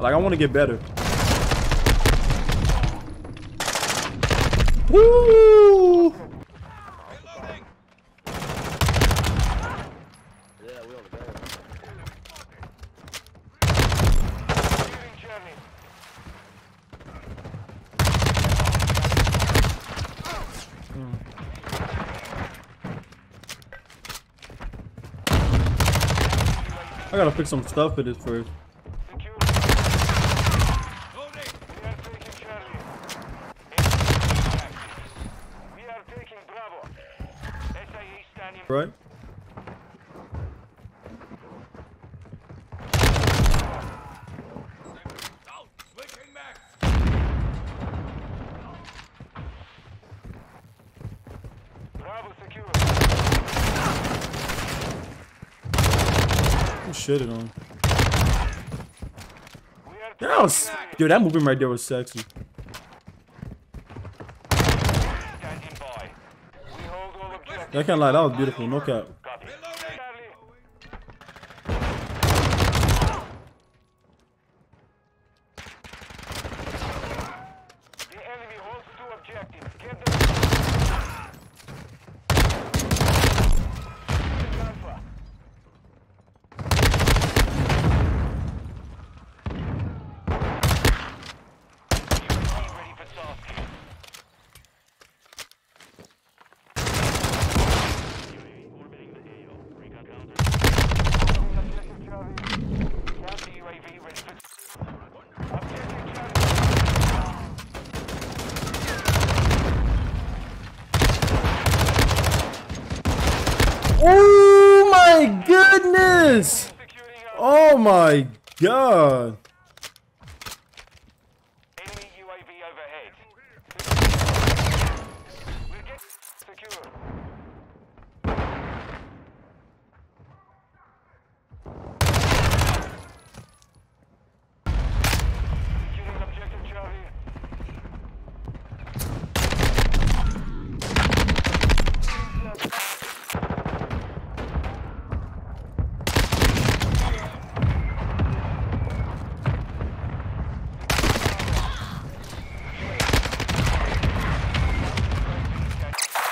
Like I want to get better. Woo! I gotta fix some stuff for this first. Right? I'm shitting on. That dude, that movement right there was sexy. I can't lie, that was beautiful. No cap. Oh my god! Enemy UAV overhead. Secure.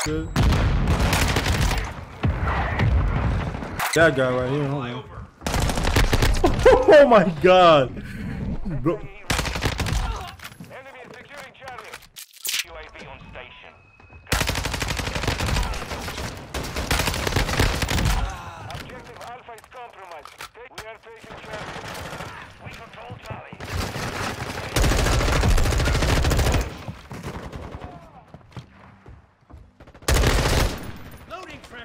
Good. That guy right here. Oh my god! Bro, Enemy is securing Charlie. UAV on station. Objective Alpha is compromised. Take- We are taking Charlie. We control Charlie.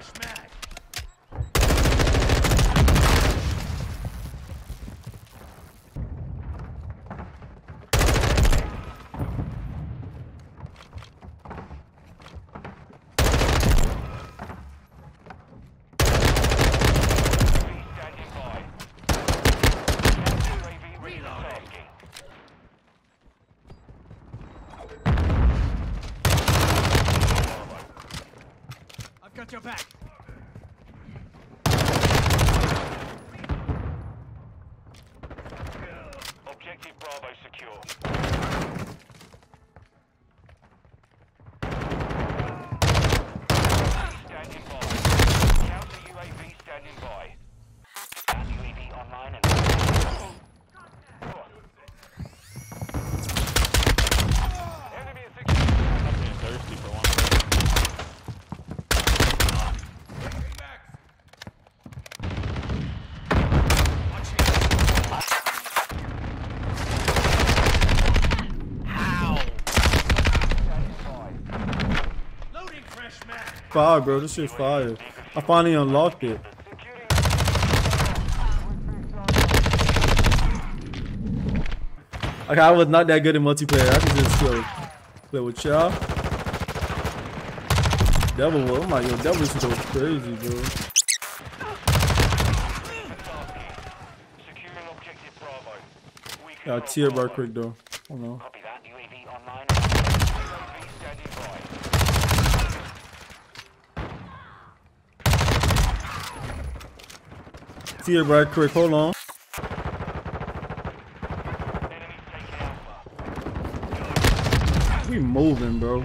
Fresh got your back. Objective Bravo secure. Fire, bro. This shit fire. I finally unlocked it. Like I was not that good in multiplayer. I could just play, play with y'all. Devil, oh my god, Devil is go crazy, bro. Securing objective Bravo. We Got control tier bar quick though. Oh no. Copy that. UAV online. See it right quick. Hold on. Enemies taking Alpha. We moving, bro.